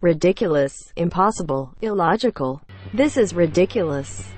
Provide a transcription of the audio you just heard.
ridiculous, impossible, illogical. This is ridiculous.